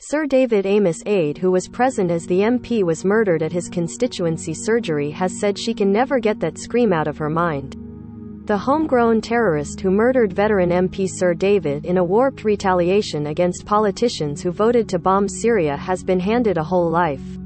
Sir David Amess Aide who was present as the MP was murdered at his constituency surgery has said she can never get that scream out of her mind. The homegrown terrorist who murdered veteran MP Sir David in a warped retaliation against politicians who voted to bomb Syria has been handed a whole life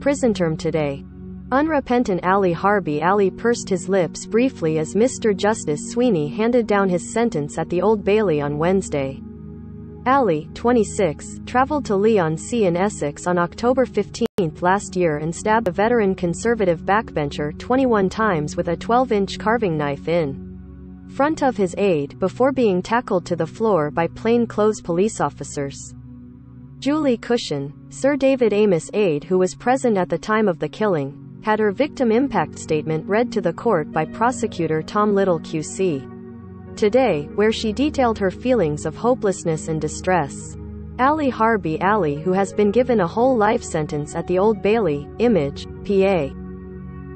prison term today. Unrepentant Ali Harbi Ali pursed his lips briefly as Mr. Justice Sweeney handed down his sentence at the Old Bailey on Wednesday. Ali, 26, traveled to Leigh-on-Sea in Essex on October 15 last year and stabbed a veteran conservative backbencher 21 times with a 12-inch carving knife in front of his aide before being tackled to the floor by plainclothes police officers. Julie Cushion, Sir David Amess' aide who was present at the time of the killing, had her victim impact statement read to the court by prosecutor Tom Little QC. Today, where she detailed her feelings of hopelessness and distress. Ali Harbi Ali who has been given a whole life sentence at the Old Bailey, Image, PA.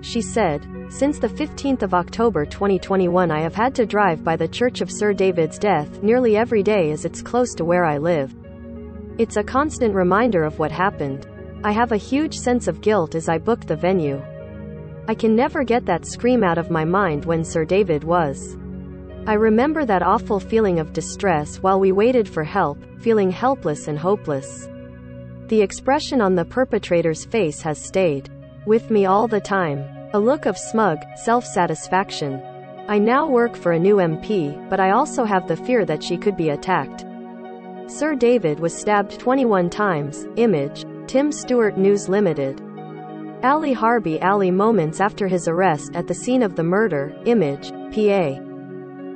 She said, since the 15th of October 2021 I have had to drive by the Church of Sir David's death nearly every day as it's close to where I live. It's a constant reminder of what happened. I have a huge sense of guilt as I booked the venue. I can never get that scream out of my mind when Sir David was. I remember that awful feeling of distress while we waited for help, feeling helpless and hopeless. The expression on the perpetrator's face has stayed with me all the time. A look of smug, self-satisfaction. I now work for a new MP, but I also have the fear that she could be attacked. Sir David was stabbed 21 times. Image, Tim Stewart News Limited. Ali Harbi Ali moments after his arrest at the scene of the murder. Image, PA.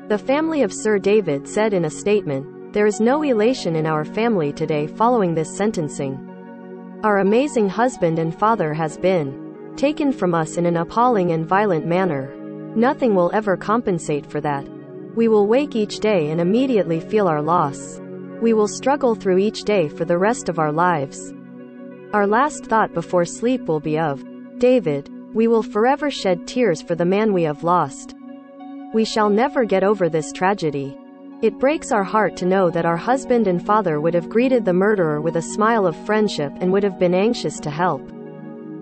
The family of Sir David said in a statement, There is no elation in our family today following this sentencing. Our amazing husband and father has been taken from us in an appalling and violent manner. Nothing will ever compensate for that. We will wake each day and immediately feel our loss. We will struggle through each day for the rest of our lives. Our last thought before sleep will be of David. We will forever shed tears for the man we have lost. We shall never get over this tragedy. It breaks our heart to know that our husband and father would have greeted the murderer with a smile of friendship and would have been anxious to help.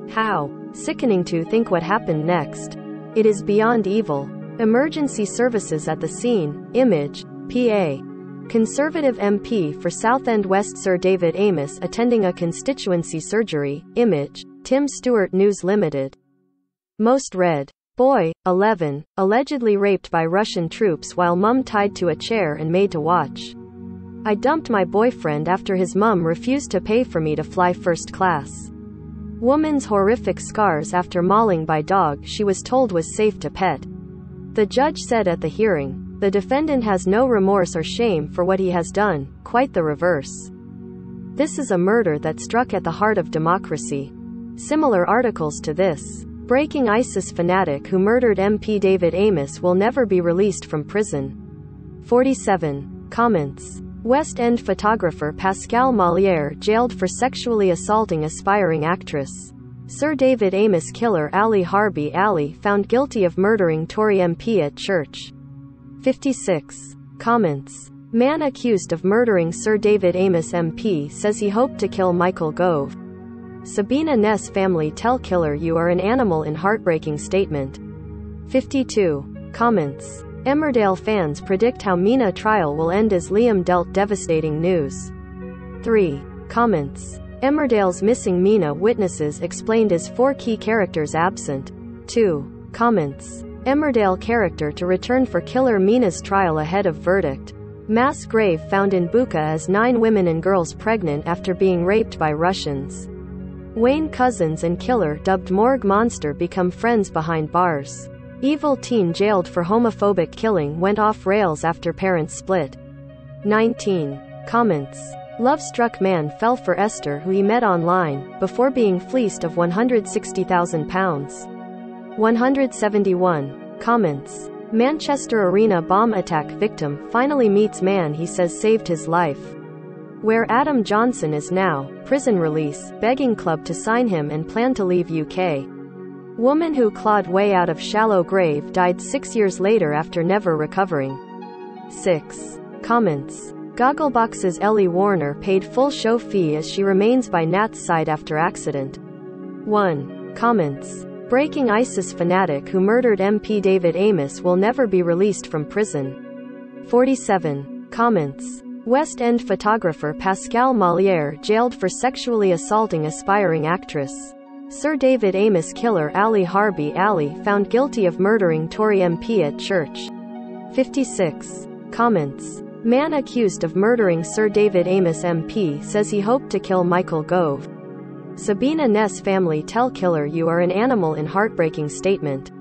How sickening to think what happened next. It is beyond evil. Emergency services at the scene. Image. PA. Conservative MP for Southend West Sir David Amess attending a constituency surgery. Image. Tim Stewart News Limited. Most read. Boy, 11, allegedly raped by Russian troops while mum tied to a chair and made to watch. I dumped my boyfriend after his mum refused to pay for me to fly first class. Woman's horrific scars after mauling by dog she was told was safe to pet. The judge said at the hearing, the defendant has no remorse or shame for what he has done, quite the reverse. This is a murder that struck at the heart of democracy. Similar articles to this Breaking ISIS fanatic who murdered MP David Amess will never be released from prison. 47. Comments. West End photographer Pascal Maliere jailed for sexually assaulting aspiring actress. Sir David Amess killer Ali Harbi Ali found guilty of murdering Tory MP at church. 56. Comments. Man accused of murdering Sir David Amess MP says he hoped to kill Michael Gove. Sabina Ness family tell killer you are an animal in heartbreaking statement. 52. Comments. Emmerdale fans predict how Mina trial will end as Liam dealt devastating news. 3. Comments. Emmerdale's missing Mina witnesses explained as four key characters absent. 2. Comments. Emmerdale character to return for killer Mina's trial ahead of verdict. Mass grave found in Bucha as nine women and girls pregnant after being raped by Russians. Wayne Couzens and killer dubbed Morgue Monster become friends behind bars. Evil teen jailed for homophobic killing went off rails after parents split. 19. Comments. Love-struck man fell for Esther who he met online, before being fleeced of £160,000. 171. Comments. Manchester Arena bomb attack victim finally meets man he says saved his life. Where Adam Johnson is now, prison release, begging club to sign him and plan to leave UK. Woman who clawed way out of shallow grave died six years later after never recovering. 6. Comments. Gogglebox's Ellie Warner paid full show fee as she remains by Nat's side after accident. 1. Comments. Breaking ISIS fanatic who murdered MP David Amess will never be released from prison. 47. Comments. West End photographer Pascal Maliere jailed for sexually assaulting aspiring actress. Sir David Amess killer Ali Harbi Ali found guilty of murdering Tory MP at church. 56. Comments. Man accused of murdering Sir David Amess MP says he hoped to kill Michael Gove. Sabina Ness family tell killer you are an animal in heartbreaking statement.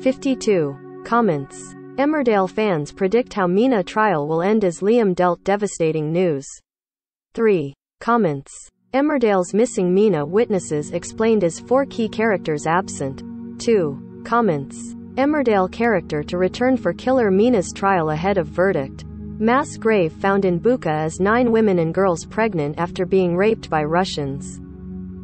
52. Comments. Emmerdale fans predict how Mina trial will end as Liam dealt devastating news. 3. Comments. Emmerdale's missing Mina witnesses explained as four key characters absent. 2. Comments. Emmerdale character to return for killer Mina's trial ahead of verdict. Mass grave found in Bucha as nine women and girls pregnant after being raped by Russians.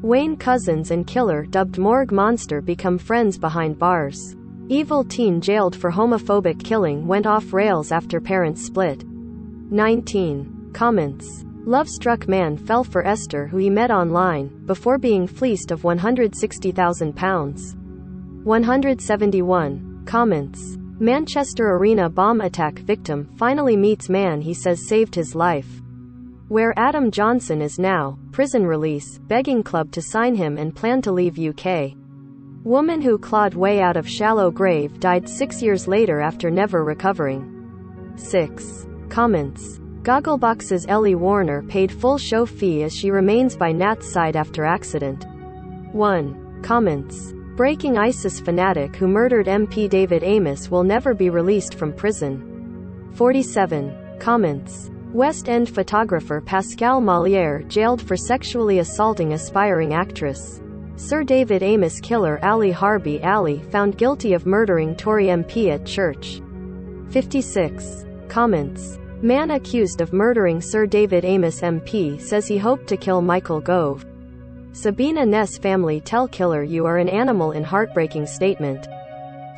Wayne Couzens and killer dubbed Morgue Monster become friends behind bars. Evil teen jailed for homophobic killing went off rails after parents split. 19. Comments. Love-struck man fell for Esther who he met online, before being fleeced of £160,000. 171. Comments. Manchester Arena bomb attack victim finally meets man he says saved his life. Where Adam Johnson is now, prison release, begging club to sign him and plan to leave UK. Woman who clawed way out of shallow grave died six years later after never recovering. 6. Comments. Gogglebox's Ellie Warner paid full show fee as she remains by Nat's side after accident. 1. Comments. Breaking ISIS fanatic who murdered MP David Amess will never be released from prison. 47. Comments. West End photographer Pascal Maliere jailed for sexually assaulting aspiring actress. Sir David Amess killer Ali Harbi Ali found guilty of murdering Tory MP at church. 56. Comments. Man accused of murdering Sir David Amess MP says he hoped to kill Michael Gove. Sabina Ness family tell killer you are an animal in heartbreaking statement.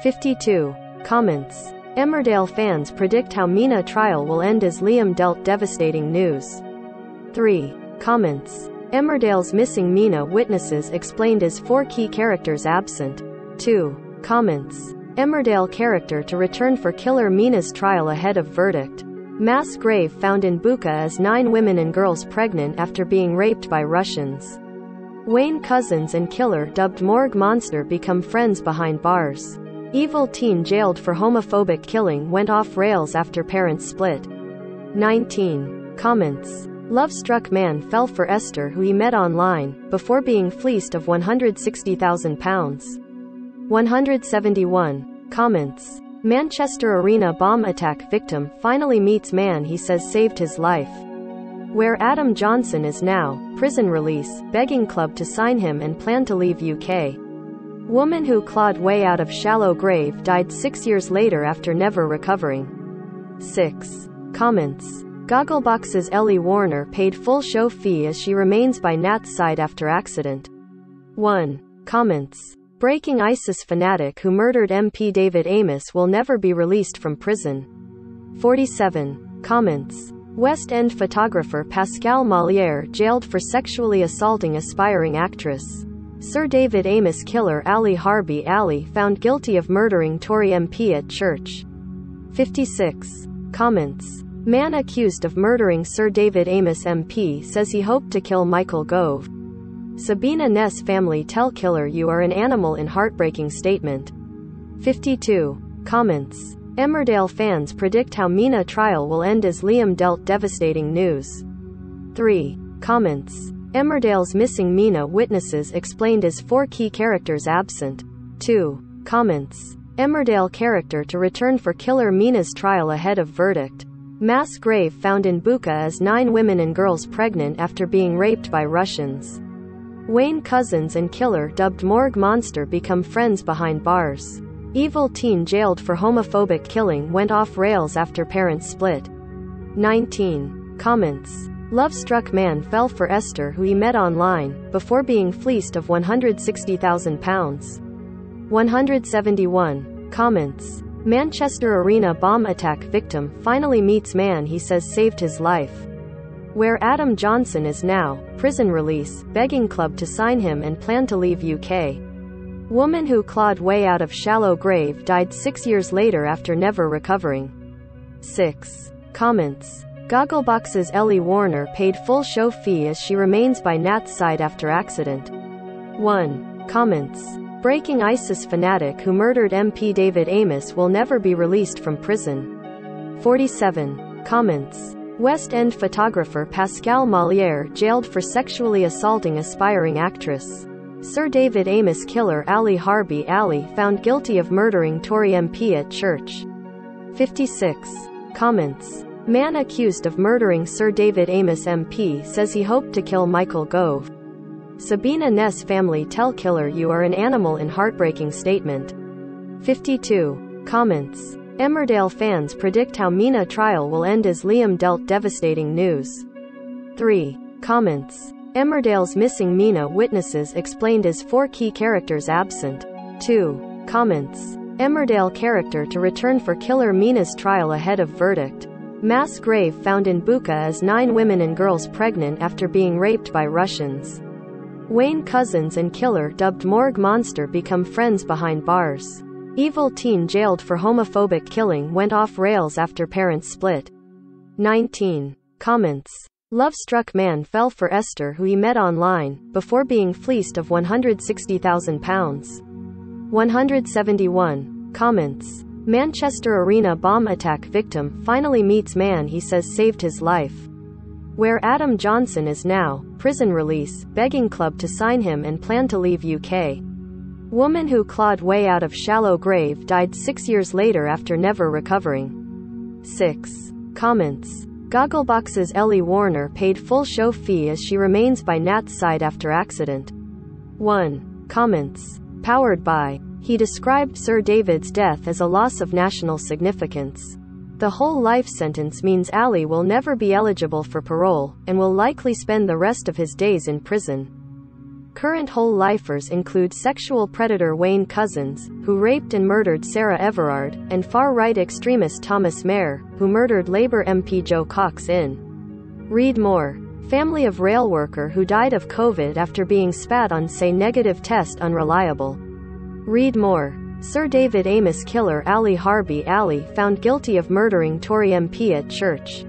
52. Comments. Emmerdale fans predict how Mina trial will end as Liam dealt devastating news. 3. Comments. Emmerdale's missing Mina witnesses explained as four key characters absent. 2. Comments. Emmerdale character to return for killer Mina's trial ahead of verdict. Mass grave found in Bucha as nine women and girls pregnant after being raped by Russians. Wayne Couzens and killer dubbed Morgue Monster become friends behind bars. Evil teen jailed for homophobic killing went off rails after parents split. 19. Comments. Love-struck man fell for Esther who he met online, before being fleeced of £160,000. 171. Comments. Manchester Arena bomb attack victim finally meets man he says saved his life. Where Adam Johnson is now, prison release, begging club to sign him and plan to leave UK. Woman who clawed way out of shallow grave died six years later after never recovering. 6. Comments. Gogglebox's Ellie Warner paid full show fee as she remains by Nat's side after accident. 1. Comments. Breaking ISIS fanatic who murdered MP David Amess will never be released from prison. 47. Comments. West End photographer Pascal Maliere jailed for sexually assaulting aspiring actress. Sir David Amess killer Ali Harbi Ali found guilty of murdering Tory MP at church. 56. Comments. Man accused of murdering Sir David Amess MP says he hoped to kill Michael Gove. Sabina Ness family tell killer you are an animal in heartbreaking statement. 52. Comments. Emmerdale fans predict how Mina trial will end as Liam dealt devastating news. 3. Comments. Emmerdale's missing Mina witnesses explained as four key characters absent. 2. Comments. Emmerdale character to return for killer Mina's trial ahead of verdict. Mass grave found in Bucha as nine women and girls pregnant after being raped by Russians. Wayne Couzens and killer dubbed Morgue Monster become friends behind bars. Evil teen jailed for homophobic killing went off rails after parents split. 19. Comments. Love-struck man fell for Esther who he met online, before being fleeced of £160,000. 171. Comments. Manchester Arena bomb attack victim finally meets man he says saved his life. Where Adam Johnson is now, prison release, begging club to sign him and plan to leave UK. Woman who clawed way out of shallow grave died six years later after never recovering. 6. Comments. Gogglebox's Ellie Warner paid full show fee as she remains by Nat's side after accident. 1. Comments. Breaking ISIS fanatic who murdered MP David Amess will never be released from prison. 47. Comments. West End photographer Pascal Maliere jailed for sexually assaulting aspiring actress. Sir David Amess killer Ali Harbi Ali found guilty of murdering Tory MP at church. 56. Comments. Man accused of murdering Sir David Amess MP says he hoped to kill Michael Gove. Sabina Ness family tell killer you are an animal in heartbreaking statement. 52. Comments. Emmerdale fans predict how Mina trial will end as Liam dealt devastating news. 3. Comments. Emmerdale's missing Mina witnesses explained as four key characters absent. 2. Comments. Emmerdale character to return for killer Mina's trial ahead of verdict. Mass grave found in Bucha as nine women and girls pregnant after being raped by Russians. Wayne Couzens and killer dubbed Morgue Monster become friends behind bars. Evil teen jailed for homophobic killing went off rails after parents split. 19. Comments. Love-struck man fell for Esther who he met online, before being fleeced of £160,000. 171. Comments. Manchester Arena bomb attack victim finally meets man he says saved his life. Where Adam Johnson is now, prison release, begging club to sign him and plan to leave UK. Woman who clawed way out of shallow grave died six years later after never recovering. 6. Comments. Gogglebox's Ellie Warner paid full show fee as she remains by Nat's side after accident. 1. Comments. Powered by. He described Sir David's death as a loss of national significance. The whole life sentence means Ali will never be eligible for parole, and will likely spend the rest of his days in prison. Current whole lifers include sexual predator Wayne Couzens, who raped and murdered Sarah Everard, and far right extremist Thomas Mair, who murdered Labour MP Jo Cox in. Read more. Family of rail worker who died of COVID after being spat on say negative test unreliable. Read more. Sir David Amess killer Ali Harbi Ali found guilty of murdering Tory MP at church.